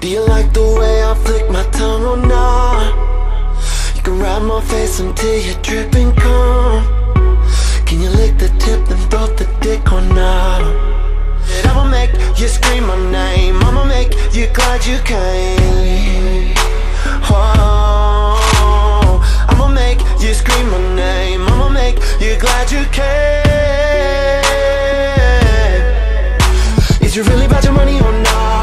Do you like the way I flick my tongue or not? You can rub my face until you're dripping calm Can you lick the tip and throw the dick or not? I'ma make you scream my name I'ma make you glad you came Oh, I'ma make you scream my name I'ma make you glad you came Is you really about your money or not?